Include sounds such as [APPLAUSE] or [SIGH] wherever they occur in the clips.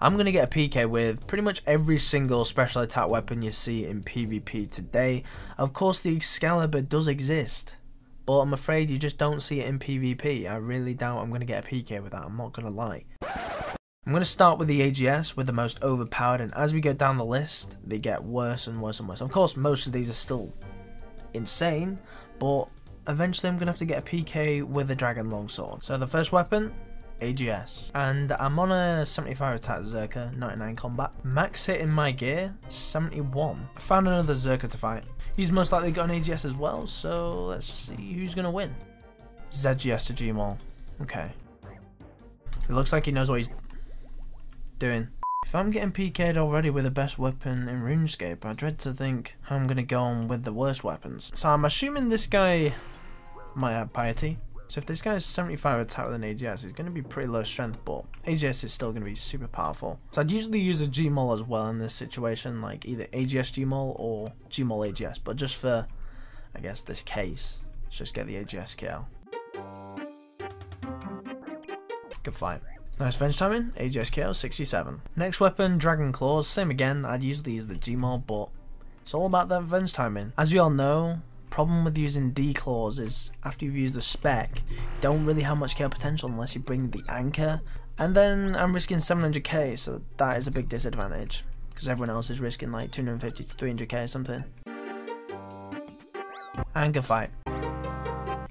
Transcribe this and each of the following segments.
I'm going to get a PK with pretty much every single special attack weapon you see in PvP today. Of course, the Excalibur does exist, but I'm afraid you just don't see it in PvP. I really doubt I'm going to get a PK with that, I'm not going to lie. I'm going to start with the AGS, with the most overpowered, and as we go down the list, they get worse and worse and worse. Of course, most of these are still insane, but eventually I'm going to have to get a PK with a Dragon Longsword. So the first weapon, AGS. And I'm on a 75 attack Zerker, 99 combat. Max hit in my gear, 71. I found another Zerker to fight. He's most likely got an AGS as well, so let's see who's to win. ZGS to Gmaul. Okay. It looks like he knows what he's doing. If I'm getting PK'd already with the best weapon in RuneScape, I dread to think how I'm to go on with the worst weapons. So I'm assuming this guy might have piety. So if this guy has 75 attack with an AGS, he's going to be pretty low strength, but AGS is still going to be super powerful. So I'd usually use a Gmaul as well in this situation, like either AGS Gmaul or Gmaul AGS, but just for, I guess, this case, let's just get the AGS KO. Good fight. Nice venge timing, AGS KO 67. Next weapon, Dragon Claws, same again, I'd usually use the Gmaul, but it's all about that venge timing. As we all know, problem with using D-Claws is after you've used the spec, you don't really have much kill potential unless you bring the anchor. And then I'm risking 700k, so that is a big disadvantage. Because everyone else is risking like 250 to 300k or something. Anchor fight.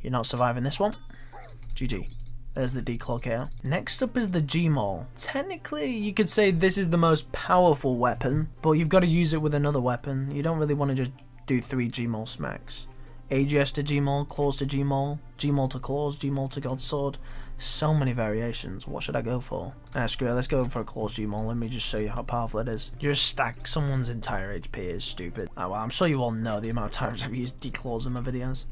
You're not surviving this one. GG. There's the D-Claw KO. Next up is the Gmaul. Technically, you could say this is the most powerful weapon, but you've got to use it with another weapon. You don't really want to just do three Gmaul smacks. AGS to Gmaul, Claws to Gmaul, Gmaul to Claws, Gmaul to Godsword. So many variations. What should I go for? Ah, screw it. Let's go for a Claws Gmaul. Let me just show you how powerful it is. You just stack someone's entire HP is stupid. Oh, well, I'm sure you all know the amount of times I've used D-Claws in my videos.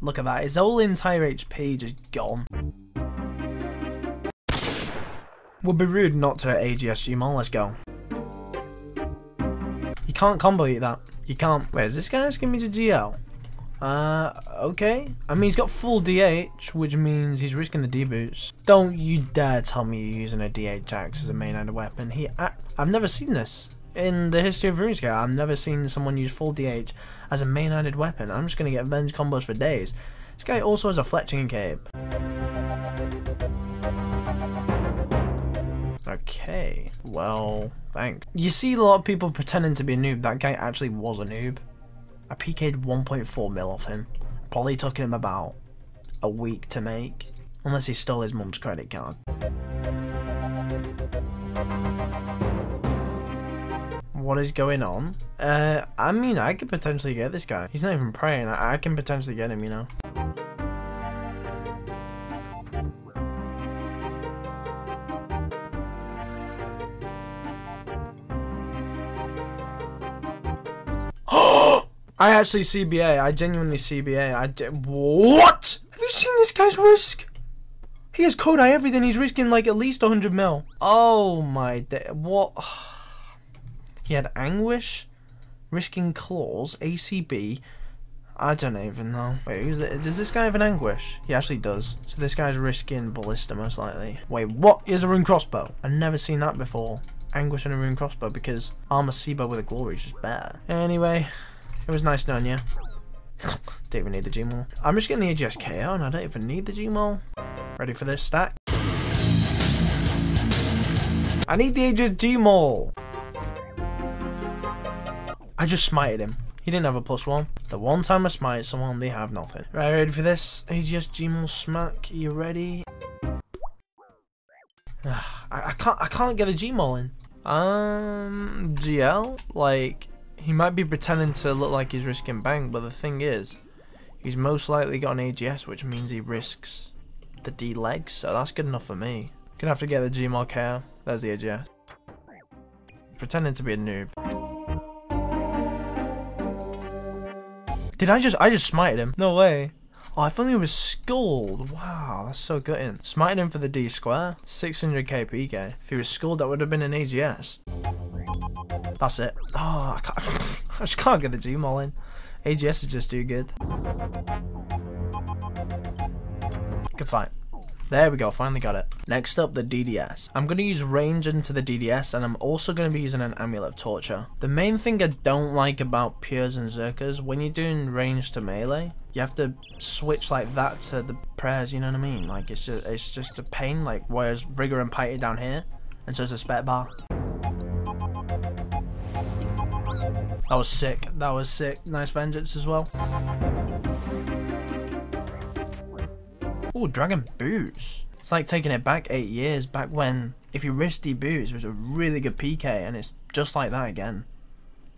Look at that. His whole entire HP just gone. Would be rude not to AGS Gmaul. Let's go. Can't combo that. You can't. Wait, is this guy asking me to GL? Uh, okay. I mean, he's got full DH, which means he's risking the D-boots. Don't you dare tell me you're using a DH axe as a main of weapon. He, I, I've never seen this. In the history of RuneScape, I've never seen someone use full DH as a main-handed weapon. I'm just going to get Venge combos for days. This guy also has a fletching cape. Okay, well, thanks. You see a lot of people pretending to be a noob. That guy actually was a noob. I PK'd 1.4 mil off him. Probably took him about a week to make. Unless he stole his mum's credit card. What is going on? Uh, I mean, I could potentially get this guy. He's not even praying. I, I can potentially get him, you know. I actually CBA. I genuinely CBA. I did. What? Have you seen this guy's risk? He has eye everything. He's risking like at least 100 mil. Oh my day. What? [SIGHS] He had anguish, risking claws, ACB. I don't even know. Wait, who's the, does this guy have an anguish? He actually does. So this guy's risking ballista most likely. Wait, what is a rune crossbow? I've never seen that before. Anguish and a rune crossbow because armor Sibo with a glory is just better. Anyway, it was nice knowing you. [LAUGHS] don't even need the Gmaul. I'm just getting the AGS KO and I don't even need the Gmaul. Ready for this stack? I need the AGS Gmaul! I just smited him. He didn't have a plus one. The one time I smite someone, they have nothing. Right, ready for this? AGS Gmaul smack. You ready? [SIGHS] I, I can't. I can't get a Gmaul in. Um, GL. Like he might be pretending to look like he's risking bang, but the thing is, he's most likely got an AGS, which means he risks the D legs. So that's good enough for me. Gonna have to get the Gmaul KO. There's the AGS. Pretending to be a noob. Did I just, I just smited him? No way. Oh, if only it was Skulled. Wow, that's so gutting. Smited him for the D square. 600k PK. If he was Skulled, that would have been an AGS. That's it. Oh, I, [LAUGHS] I just can't get the Gmaul in. AGS is just too good. Good fight. There we go, finally got it. Next up, the DDS. I'm going to use range into the DDS, and I'm also going to be using an Amulet of Torture. The main thing I don't like about Pures and Zerkers, when you're doing range to melee, you have to switch like that to the prayers, you know what I mean? Like, it's just, it's just a pain, like, whereas Rigor and Piety down here, and so it's a spec bar. That was sick. That was sick. Nice vengeance as well. Oh, Dragon Boots. It's like taking it back eight years, back when if you risky boots it was a really good PK, and it's just like that again.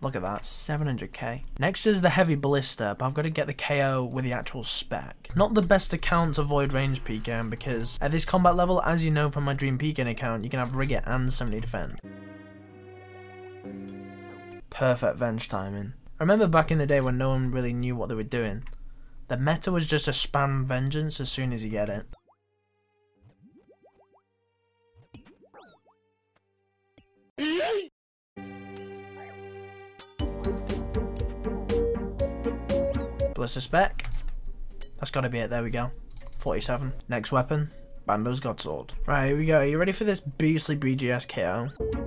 Look at that, 700k. Next is the Heavy Ballista, but I've got to get the KO with the actual spec. Not the best account to avoid range PKing, because at this combat level, as you know from my Dream PKing account, you can have Rigour and 70 defend. Perfect venge timing. I remember back in the day when no one really knew what they were doing. The meta was just to spam vengeance as soon as you get it. Ballista spec. That's gotta be it, there we go. 47. Next weapon, Bandos Godsword. Right, here we go. Are you ready for this beastly BGS KO?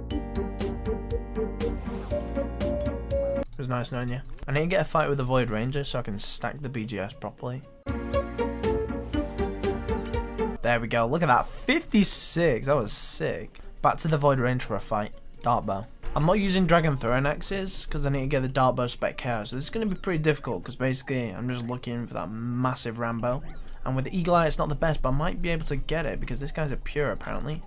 Was nice knowing you. I need to get a fight with the Void Ranger so I can stack the BGS properly. There we go. Look at that. 56. That was sick. Back to the Void Ranger for a fight. Dark Bow. I'm not using Dragon Thrown Axes because I need to get the Dark Bow Spec Chaos. So this is going to be pretty difficult because basically I'm just looking for that massive Rambo. And with Eagle Eye it's not the best but I might be able to get it because this guy's a pure apparently.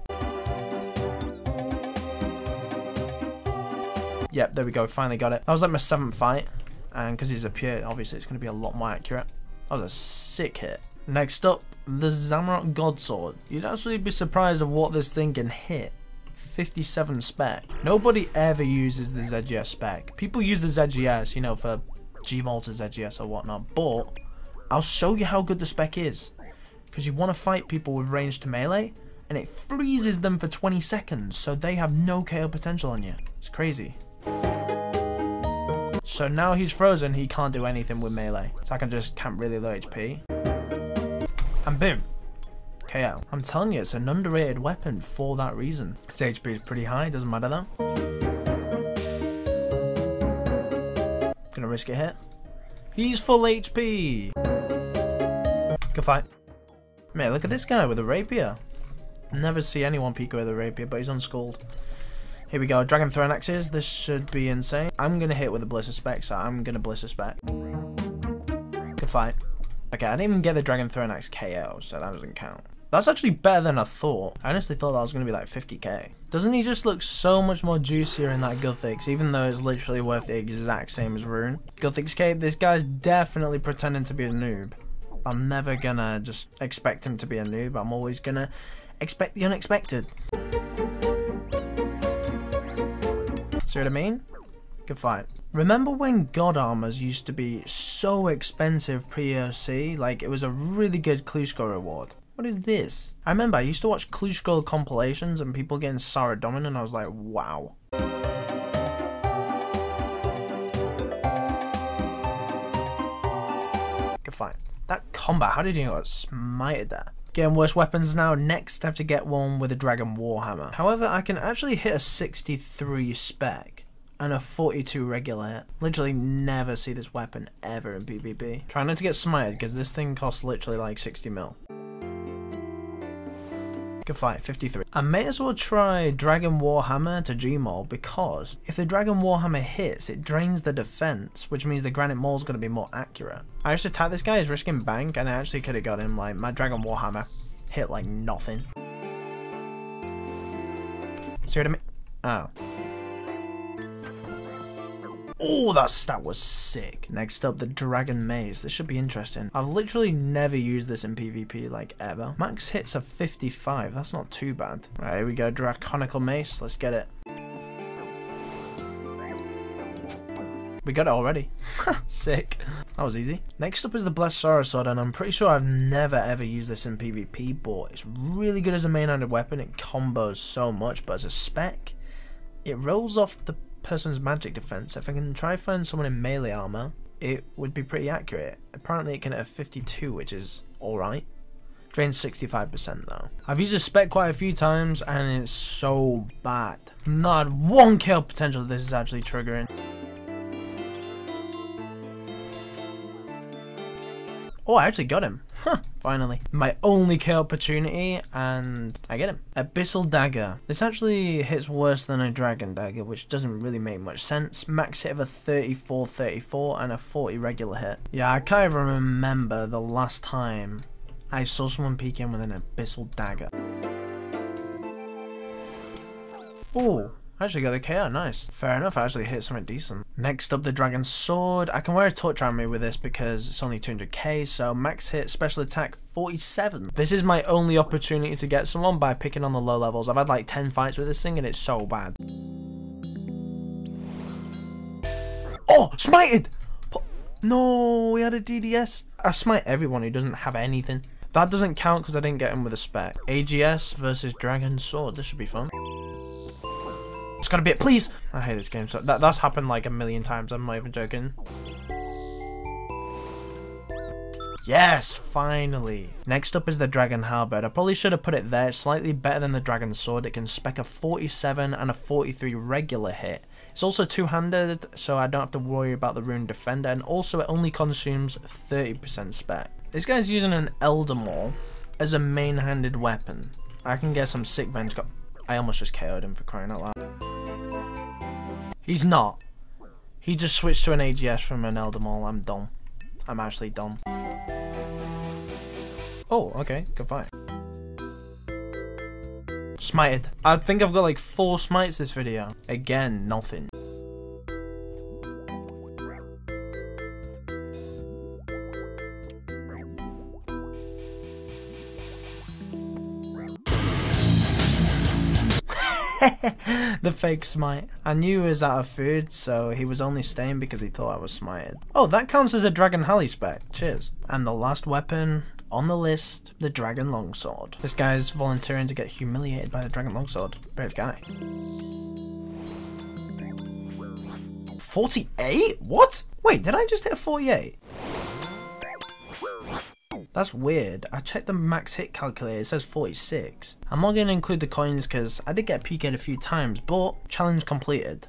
Yep, there we go, finally got it. That was like my seventh fight, and because he's a pure, obviously it's going to be a lot more accurate. That was a sick hit. Next up, the Zamorak Godsword. You'd actually be surprised of what this thing can hit. 57 spec. Nobody ever uses the ZGS spec. People use the ZGS, you know, for Gmaul to ZGS or whatnot, but I'll show you how good the spec is. Because you want to fight people with range to melee, and it freezes them for 20 seconds, so they have no KO potential on you. It's crazy. So now he's frozen, he can't do anything with melee. So I can just camp really low HP. And boom. KO. I'm telling you, it's an underrated weapon for that reason. His HP is pretty high, doesn't matter though. Gonna risk a hit. He's full HP! Good fight. Man, look at this guy with a rapier. Never see anyone PK with a rapier, but he's unskulled. Here we go, Dragon Thrown Axes. This should be insane. I'm going to hit with a Ballista Spec, so I'm going to Ballista Spec. Good fight. Okay, I didn't even get the Dragon Thrown Axe KO, so that doesn't count. That's actually better than I thought. I honestly thought that was going to be like 50k. Doesn't he just look so much more juicier in that Guthix, even though it's literally worth the exact same as Rune? Guthix Cape, this guy's definitely pretending to be a noob. I'm never gonna just expect him to be a noob. I'm always gonna expect the unexpected. See what I mean? Good fight. Remember when God Armors used to be so expensive pre-EoC? Like, it was a really good clue scroll reward. What is this? I remember I used to watch clue scroll compilations and people getting Saradomin and I was like, wow. Good fight. That combat, how did he get smited there? Getting worse weapons now. Next, I have to get one with a Dragon Warhammer. However, I can actually hit a 63 spec and a 42 regular. Literally never see this weapon ever in PvP. Try not to get smited because this thing costs literally like 60 mil. Good fight, 53. I may as well try Dragon Warhammer to Gmaul because if the Dragon Warhammer hits, it drains the defense, which means the Granite Maul is going to be more accurate. I just attacked this guy, he's risking bank, and I actually could have got him, like, my Dragon Warhammer hit like nothing. See what I mean? Oh. Oh, that stat was sick. Next up, the Dragon Mace. This should be interesting. I've literally never used this in PvP, like, ever. Max hits of 55. That's not too bad. Right, here we go. Draconical Mace. Let's get it. We got it already. [LAUGHS] Sick. That was easy. Next up is the Blessed Sara Sword, and I'm pretty sure I've never ever used this in PvP, but it's really good as a main-handed weapon. It combos so much, but as a spec, it rolls off the person's magic defense, if I can try to find someone in melee armor, it would be pretty accurate. Apparently it can a 52, which is alright. Drains 65% though. I've used a spec quite a few times and it's so bad. Not one kill potential this is actually triggering. Oh, I actually got him. Huh, finally. My only kill opportunity, and I get him. Abyssal Dagger. This actually hits worse than a Dragon Dagger, which doesn't really make much sense. Max hit of a 34-34 and a 40 regular hit. Yeah, I can't even remember the last time I saw someone PKing with an Abyssal Dagger. Oh, actually got the KO, nice. Fair enough, I actually hit something decent. Next up, the Dragon Sword. I can wear a Torch Army with this because it's only 200k, so max hit, special attack 47. This is my only opportunity to get someone by picking on the low levels. I've had like 10 fights with this thing and it's so bad. Oh, smited! No, he had a DDS. I smite everyone who doesn't have anything. That doesn't count because I didn't get him with a spec. AGS versus Dragon Sword. This should be fun. Gotta be it, please! I hate this game. So that, that's happened like a million times. I'm not even joking. Yes, finally. Next up is the Dragon Halberd. I probably should have put it there. Slightly better than the Dragon Sword. It can spec a 47 and a 43 regular hit. It's also two-handed, so I don't have to worry about the Rune Defender, and also it only consumes 30% spec. This guy's using an Elder Maul as a main-handed weapon. I can get some sick venge. I almost just KO'd him for crying out loud. He's not. He just switched to an AGS from an Elder Maul. I'm done. I'm actually done. Oh, okay. Good fight. Smited. I think I've got like four smites this video. Again, nothing. The fake smite. I knew he was out of food, so he was only staying because he thought I was smited. Oh, that counts as a Dragon Hally spec. Cheers. And the last weapon on the list, the Dragon Longsword. This guy's volunteering to get humiliated by the Dragon Longsword. Brave guy. 48? What? Wait, did I just hit a 48? That's weird. I checked the max hit calculator, it says 46. I'm not going to include the coins because I did get PK'd a few times, but challenge completed.